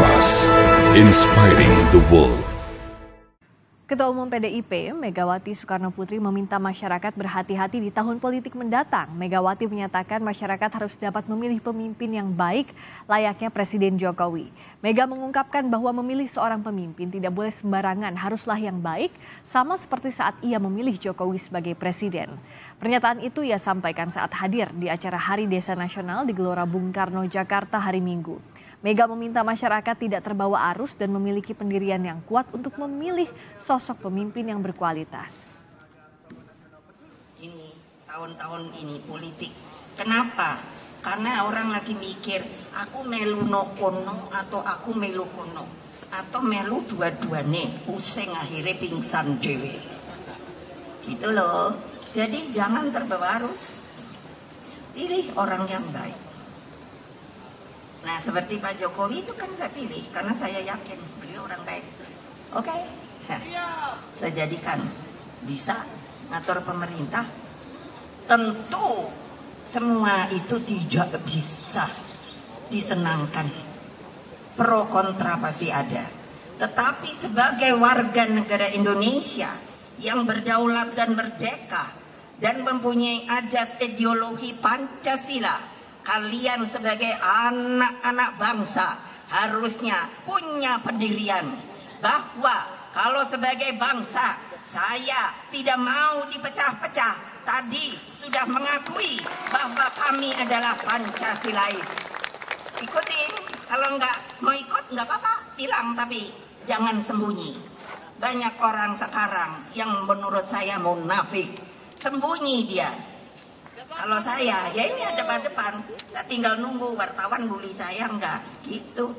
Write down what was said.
Trust, inspiring the world. Ketua Umum PDIP, Megawati Soekarno Putri meminta masyarakat berhati-hati di tahun politik mendatang. Megawati menyatakan masyarakat harus dapat memilih pemimpin yang baik layaknya Presiden Jokowi. Mega mengungkapkan bahwa memilih seorang pemimpin tidak boleh sembarangan, haruslah yang baik, sama seperti saat ia memilih Jokowi sebagai presiden. Pernyataan itu ia sampaikan saat hadir di acara Hari Desa Nasional di Gelora Bung Karno, Jakarta hari Minggu. Mega meminta masyarakat tidak terbawa arus dan memiliki pendirian yang kuat untuk memilih sosok pemimpin yang berkualitas. Ini tahun-tahun ini politik. Kenapa? Karena orang lagi mikir, aku melu no kono atau aku melu kono. Atau melu dua-duane, pusing akhirnya pingsan dewe. Gitu loh. Jadi jangan terbawa arus. Pilih orang yang baik. Seperti Pak Jokowi itu kan saya pilih karena saya yakin beliau orang baik. Oke, okay? nah, saya jadikan bisa ngatur pemerintah. Tentu semua itu tidak bisa disenangkan. Pro kontra pasti ada. Tetapi sebagai warga negara Indonesia yang berdaulat dan merdeka dan mempunyai ajas ideologi Pancasila kalian sebagai anak-anak bangsa harusnya punya pendirian bahwa kalau sebagai bangsa saya tidak mau dipecah-pecah. Tadi sudah mengakui bahwa kami adalah Pancasilais. Ikutin kalau nggak mau ikut nggak apa-apa. Bilang tapi jangan sembunyi. Banyak orang sekarang yang menurut saya munafik. Sembunyi dia kalau saya, ya ini ada depan-depan. Saya tinggal nunggu wartawan bully saya enggak gitu.